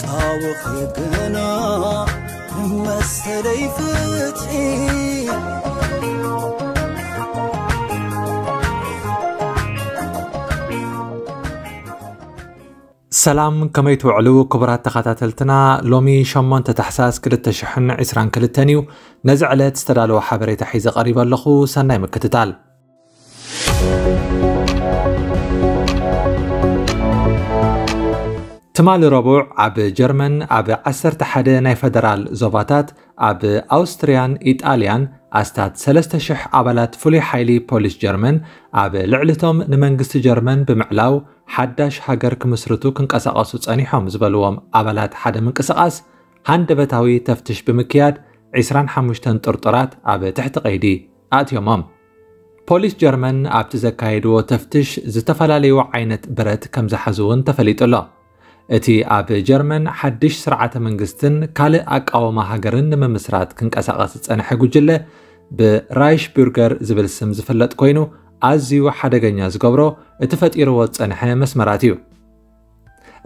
تاوخبنا مستري فتحي سلام كمي توعلو كبرات تخاتاتلتنا لومي شمون تتحساس كل التشحن عسران كل التانيو نزعلت استدالو حبري تحيز قريبا لخو سناي مكتتال موسيقى ትማሊ ረቡዕ ኣብ ጀርመን ኣብ 11 ናይ ፈደራል ዞባታት ኣብ ኣውስትርያን ኢጣልያን ኣስታት 3,000 ኣባላት ፍሉይ ሓይሊ ፖሊስ ጀርመን ኣብ ልዕሊ እቶም ንመንግስቲ ጀርመን ብምዕላው ሓዳሽ ሃገር ክምስርቱ ክንቀሳቐሱ ጸኒሖም ዝበልዎም ኣባላት ሓደ ምንቅስቓስ ሃንደበታዊ ተፍትሽ ብምክያድ 25 ጥርጡራት ኣብ ትሕቲ ቀይዲ ኣእትዮሞም ፖሊስ ጀርመን ኣብቲ ዘካየድዎ ተፍትሽ ዝተፈላለዩ ዓይነት ብረት ከም ዝሓዙ እውን ተፈሊጡ ኣሎ እቲ ኣብ ጀርመን ሓድሽ ስርዓተ መንግስትን ካልእ ኣቃወማ ሃገርን ንምምስራት ክንቀሳቐስ ዝፀንሐ ጉጅለ ቡርገር ዝብል ስም ዝፍለጥ ኮይኑ ኣዝዩ ሓደገኛ ዝገብሮ እቲ ፈጢርዎ ዝፀንሐ መስመራት እዩ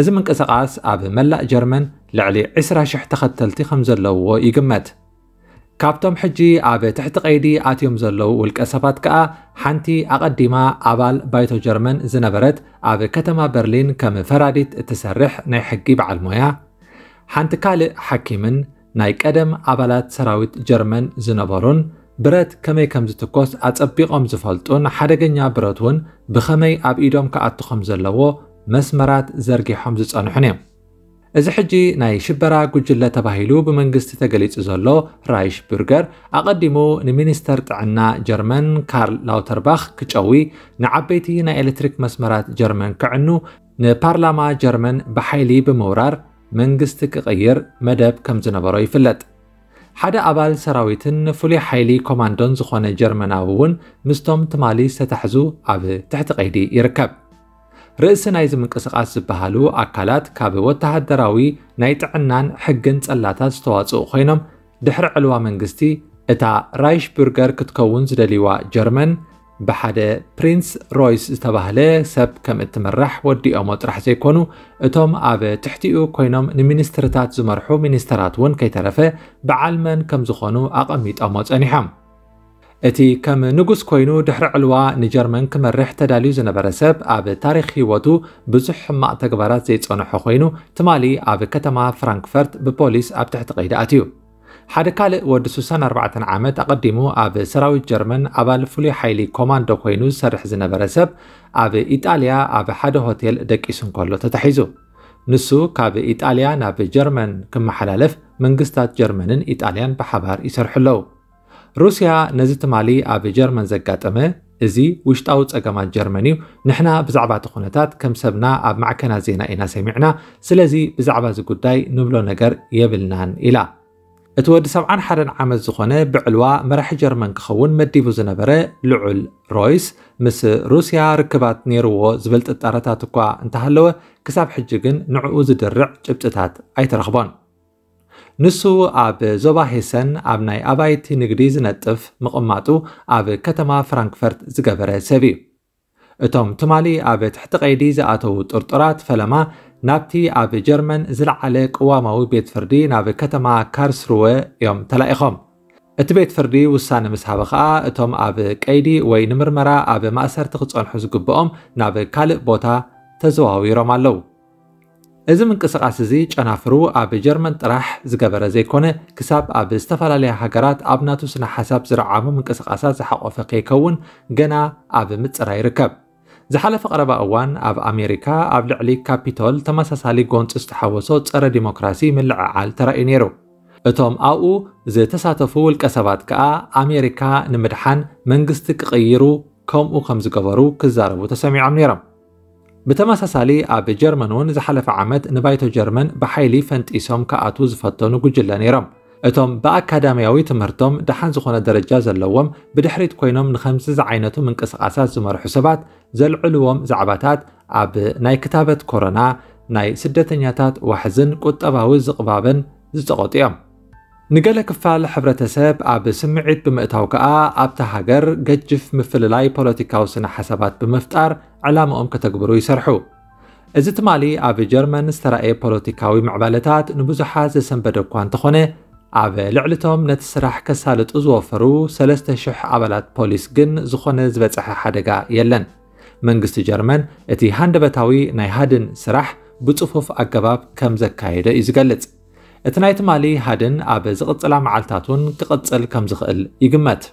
እዚ ምንቅስቓስ ኣብ መላእ ጀርመን ልዕሊ 20,000 ተኸተልቲ ከም ዘለውዎ ይግመት ካብቶም ሕጂ ኣብ ትሕቲ ቀይዲ ኣትዮም ዘለዉ ውልቀ ሰባት ከዓ ሓንቲ ኣቐዲማ ኣባል ባይቶ ጀርመን ዝነበረት ኣብ ከተማ በርሊን ከም ፈራዲት እትሰርሕ ናይ ሕጊ በዓል ሞያ ሓንቲ ካልእ ሓኪምን ናይ ቀደም ኣባላት ሰራዊት ጀርመን ዝነበሩን ብረት ከመይ ከም ዝትኮስ ኣጸቢቖም ዝፈልጡን ሓደገኛ ብረት እውን ብኸመይ ኣብ ኢዶም ክኣቱ ከም ዘለዎ መስመራት ዘርጊሖም ዝጸንሑን እዮም እዚ ሕጂ ናይ ሽበራ ጉጅለ ተባሂሉ ብመንግስቲ ተገሊጹ ዘሎ ራይሽ ብርገር ኣቐዲሙ ንሚኒስተር ጥዕና ጀርመን ካርል ላውተርባኽ ክጨዊ ንዓበይቲ ናይ ኤሌክትሪክ መስመራት ጀርመን ክዕኑ ንፓርላማ ጀርመን ብሓይሊ ብምውራር መንግስቲ ክቕይር መደብ ከም ዝነበሮ ይፍለጥ ሓደ ኣባል ሰራዊትን ፍሉይ ሓይሊ ኮማንዶን ዝኾነ ጀርመናዊ እውን ምስቶም ትማሊ ዝተታሕዙ ኣብ ትሕቲ ቀይዲ ይርከብ رئيس نایز منکسقات بهالو عکالات کابو تهدر روی نیت عنان حجنت علتاس توات آخینم دحر علوا منگستی اتا رایش برگر کت کونز جرمن به حد پرینس رایس سب کم اتمرح و دیامات رح زیکنو اتام آب تحتیو کینم نمینسترتات زمرحو مینسترات ون کی طرفه بعلمن کم زخانو اقامیت آمات እቲ ከም ንጉስ ኮይኑ ድሕሪ ዕልዋ ንጀርመን ክመርሕ ተዳልዩ ዝነበረ ሰብ ኣብ ታሪክ ህይወቱ ብዙሕ ሕማቕ ተግባራት ዘይጸንሖ ኮይኑ ትማሊ ኣብ ከተማ ፍራንክፈርት ብፖሊስ ኣብ ትሕቲ ቀይዲ ኣትዩ ሓደ ካልእ ወዲ 64 ዓመት ኣቐዲሙ ኣብ ሰራዊት ጀርመን ኣባል ፍሉይ ሓይሊ ኮማንዶ ኮይኑ ዝሰርሕ ዝነበረ ሰብ ኣብ ኢጣልያ ኣብ ሓደ ሆቴል ደቂሱ እንከሎ ተታሒዙ ንሱ ካብ ኢጣልያ ናብ ጀርመን ክመሓላለፍ መንግስታት ጀርመንን ኢጣልያን ብሓባር ይሰርሑ ኣለዉ روسيا نزت مالي أبي جرمن زقاتمه إزي وشتاو تأجمات جرمانيو نحنا بزعبة تخونتات كم سبنا أب معكنا زينا إنا سمعنا سلزي بزعبة زقوداي نبلو نجر يبلنان إلا እቲ ወዲ 71 ዓመት ዝኾነ ብዕልዋ መራሒ ጀርመን ክኸውን መዲቡ ዝነበረ ልዑል ሮይስ ምስ ሩስያ ርክባት ነይርዎ ዝብል ጥጣረታት እኳ እንተሃለወ ክሳብ ሕጂ ግን ንዕኡ ዝድርዕ ጭብጥታት ኣይተረኽቦን ንሱ ኣብ ዞባ ሄሰን ኣብ ናይ ኣባይቲ ንግዲ ዝነጥፍ ምቕማጡ ኣብ ከተማ ፍራንክፈርት ዝገበረ ሰብ እዩ እቶም ትማሊ ኣብ ትሕቲ ቀይዲ ዝኣተዉ ጥርጡራት ፈለማ ናብቲ ኣብ ጀርመን ዝለዓለ ቅዋማዊ ቤት ፍርዲ ናብ ከተማ ካርስሩወ እዮም ተላኢኾም እቲ ቤት ፍርዲ ውሳነ ምስሃበ ከዓ እቶም ኣብ ቀይዲ ወይ ንምርመራ ኣብ ማእሰርቲ ክጸንሑ ዝግብኦም ናብ ካልእ ቦታ ተዘዋዊሮም ኣለዉ እዚ ምንቅስቓስ እዚ ጨናፍሩ ኣብ ጀርመን ጥራሕ ዝገበረ ዘይኮነ ክሳብ ኣብ ዝተፈላለያ ሃገራት ኣብ ናቱ ስነ ሓሳብ ዝረዓሙ ምንቅስቓሳት ዝሓቆፈ ከይከውን ገና ኣብ ምፅራ ይርከብ ዝሓለፈ ቀረባ እዋን ኣብ ኣሜሪካ ኣብ ልዕሊ ካፒቶል ተመሳሳሊ ጎንፂ ዝተሓወሶ ፀረ ዲሞክራሲ ምልዕዓል ተራእዩ ነይሩ እቶም ኣብኡ ዝተሳተፉ ውልቀ ሰባት ከዓ ኣሜሪካ ንምድሓን መንግስቲ ክቕይሩ ከምኡ ከም ዝገበሩ ክዛረቡ ተሰሚዖም ነይሮም ብተመሳሳሊ ኣብ ጀርመን እውን ዝሓለፈ ዓመት ንባይቶ ጀርመን ብሓይሊ ፈንጢሶም ክኣቱ ዝፈተኑ ጉጅለ ነይሮም እቶም ብኣካዳምያዊ ትምህርቶም ደሓን ዝኾነ ደረጃ ዘለዎም ብድሕሪት ኮይኖም ንከምዚ ዝዓይነቱ ምንቅስቓሳት ዝመርሑ ሰባት ዘልዕልዎም ዛዕባታት ኣብ ናይ ክታበት ኮሮና ናይ ስደተኛታት ዋሕዝን ቁጠባዊ ዝቕባብን ዝፀቐጡ እዮም ንገለ ክፋል ሕብረተሰብ ኣብ ስምዒት ብምእታው ከዓ ኣብታ ሃገር ገጅፍ ምፍልላይ ፖለቲካዊ ስነ ሓሳባት ብምፍጣር ዕላምኦም ከተግብሩ ይሰርሑ እዚ ትማሊ ኣብ ጀርመን ዝተረእየ ፖለቲካዊ ምዕባለታት ንብዙሓት ዘሰንበደ እኳ እንተኾነ ኣብ ልዕልቶም ነቲ ስራሕ ከሳልጡ ዝወፈሩ 3,000 ኣባላት ፖሊስ ግን ዝኾነ ዝበፅሐ ሓደጋ የለን መንግስቲ ጀርመን እቲ ሃንደበታዊ ናይ ሃድን ስራሕ ብፅፉፍ ኣገባብ ከም ዘካየደ እዩ ዝገልጽ اتناي تمالي هادن اب زقصلا معالتاتون كقصل كمزخل يغمت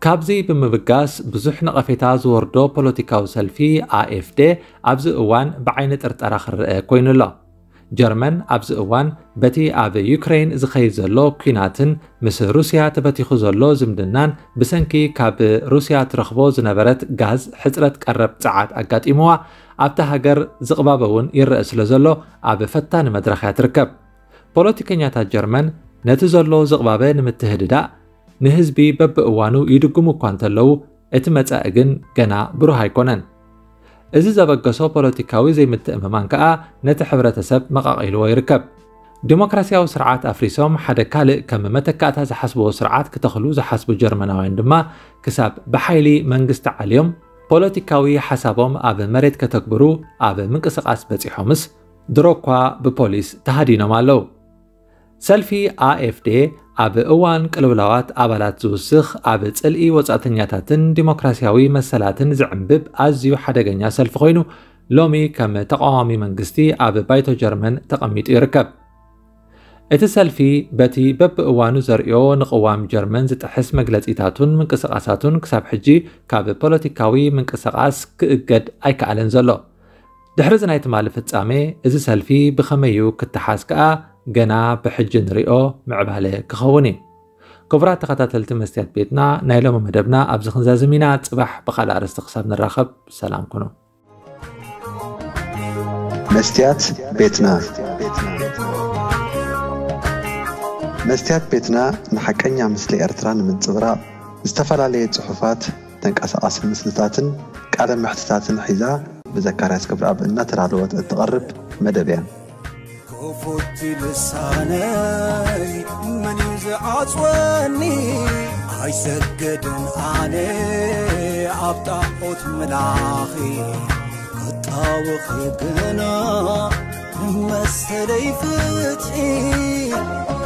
كابزي بمبغاس بزح نقفيتا زوردو بوليتيكاو سلفي اف دي ابز اوان بعين طرطرا خر كوينلا جرمن ابز اوان بتي اب يوكرين زخي زلو كيناتن مس روسيا تبتي خزلو زمدنان بسنكي كاب روسيا ترخبو زنبرت غاز حصرت قرب صعات اغاطيموا ابتا هاجر زقبابون يرأس لزلو اب فتان مدرخات ركب ፖለቲከኛታት ጀርመን ነቲ ዘሎ ዝቕባበ ንምትህድዳእ ንህዝቢ በብእዋኑ ይድጉሙ እኳ እንተለዉ እቲ መጻኢ ግን ገና ብሩህ ኣይኮነን እዚ ዘበገሶ ፖለቲካዊ ዘይምትእምማን ከኣ ነቲ ሕብረተሰብ መቓቒልዎ ይርከብ ዲሞክራስያዊ ስርዓት ኣፍሪሶም ሓደ ካልእ ከም መተካእታ ዝሓስብዎ ስርዓት ክተኽሉ ዝሓስቡ ጀርመናውያን ድማ ክሳብ ብሓይሊ መንግስቲ ዓልዮም ፖለቲካዊ ሓሳቦም ኣብ መሬት ከተግብሩ ኣብ ምንቅስቓስ በፂሖምስ ድሮኳ ብፖሊስ ተሃዲኖም ኣለው። ሰልፊ ኣኤፍዴ ኣብ እዋን ቅልውላዋት ኣባላት ዝውስኽ ኣብ ጽልኢ ወጻእተኛታትን ዲሞክራስያዊ መሰላትን ዝዕምብብ ኣዝዩ ሓደገኛ ሰልፊ ኮይኑ ሎሚ ከም ተቃዋሚ መንግስቲ ኣብ ባይቶ ጀርመን ተቐሚጡ ይርከብ እቲ ሰልፊ በቲ በብእዋኑ ዘርእዮ ንቕዋም ጀርመን ዝጥሕስ መግለፂታቱን ምንቅስቓሳቱን ክሳብ ሕጂ ካብ ፖለቲካዊ ምንቅስቓስ ክእገድ ኣይከኣለን ዘሎ ድሕሪ ዝናይ ትማሊ ፍጻሜ እዚ ሰልፊ ብኸመይ ዩ ክትሓዝ ከኣ جنا بحج نريو معباله كخوني كفرات تقطات التمستيات بيتنا نايلو ممدبنا أبزخن زازمينا تصبح بخال عرس تخصاب نرخب سلام كنو مستيات بيتنا مستيات بيتنا نحكينا مثل إرتران من تبرا استفال عليه صحفات تنك أسعاص المسلطاتن كعدم محتطاتن حيزا بذكارات كفرات بإننا ترعلوات التغرب مدبين يعني. كفت لساني من يزعصوني ኣይሰግድን ኣነ ኣብ ጣዖት መላኺ ክጣውኺ ግና መሰለይ ፍትሒ